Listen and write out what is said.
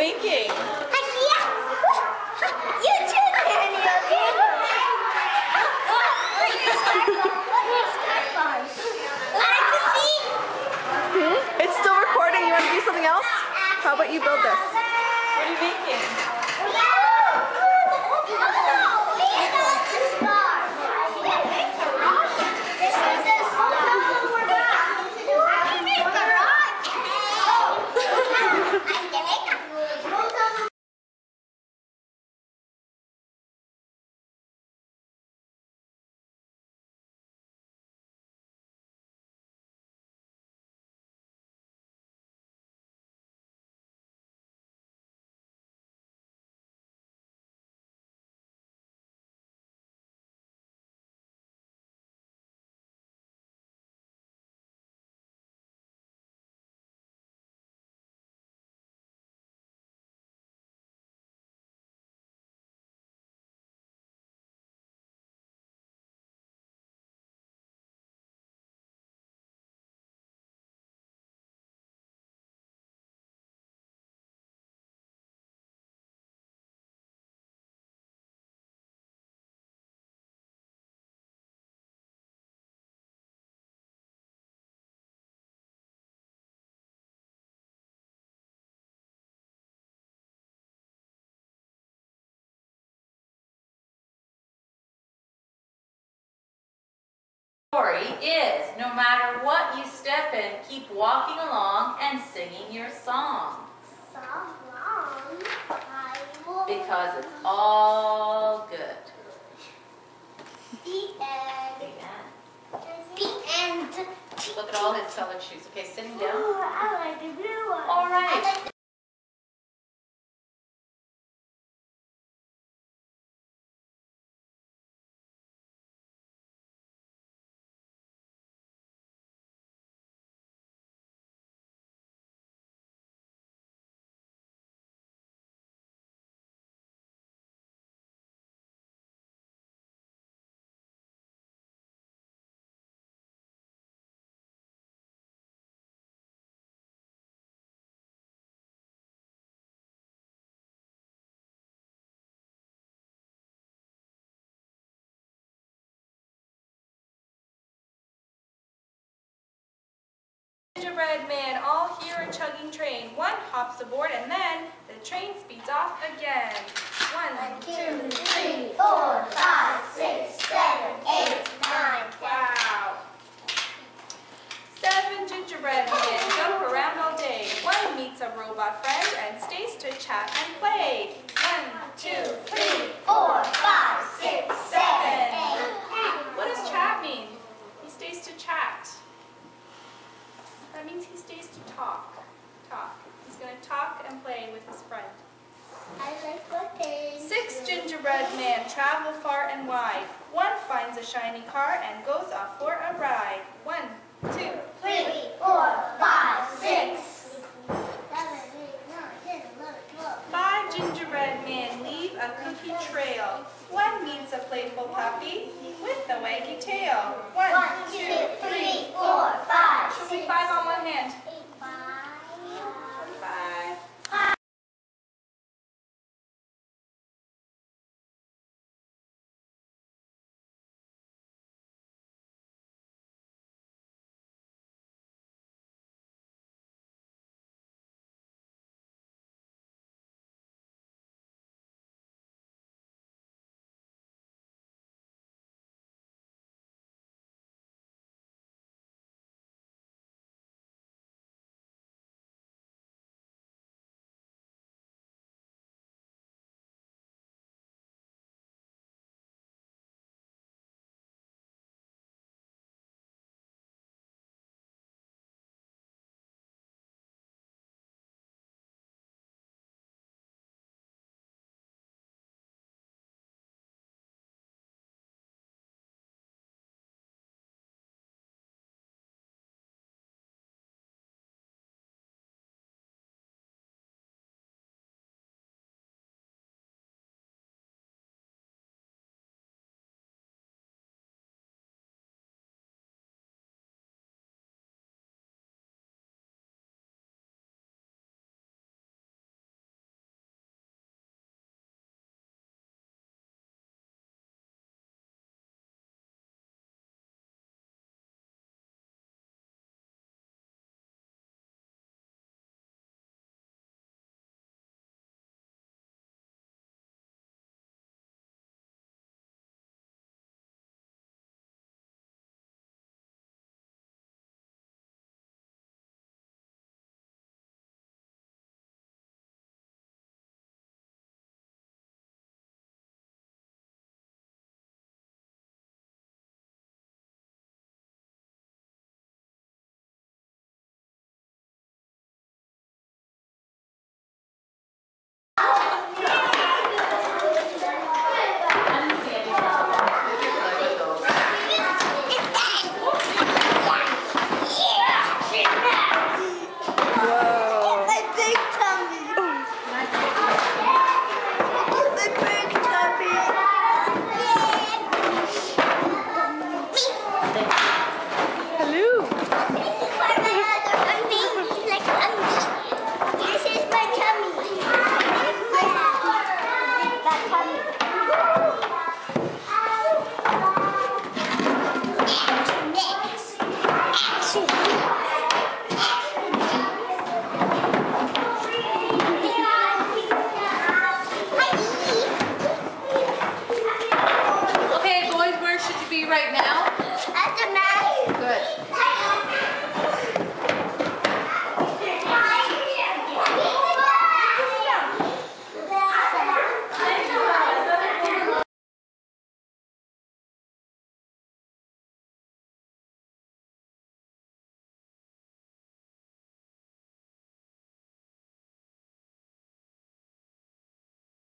making? You too, Danny, okay? It's still recording. You want to do something else? How about you build this? What are you making? Story is no matter what you step in, keep walking along and singing your song because it's all good. Amen. Look at all his colored shoes. Okay, sitting down. All right. Gingerbread man all here a chugging train. One hops aboard and then the train speeds off again. One, two, three, four, five, six, seven, eight, nine, wow. Seven gingerbread men jump around all day. One meets a robot friend and stays to chat and play. One, two, three, four, five, six, seven, eight. What does chat mean? He stays to chat. That means he stays to talk. Talk. He's going to talk and play with his friend. I like cooking. Six gingerbread men travel far and wide. One finds a shiny car and goes off for a ride. One, two, Three, four, five, six, seven, eight, nine, ten, eleven, twelve. Five gingerbread men leave a cookie trail. One meets a playful puppy with a waggy tail. Right now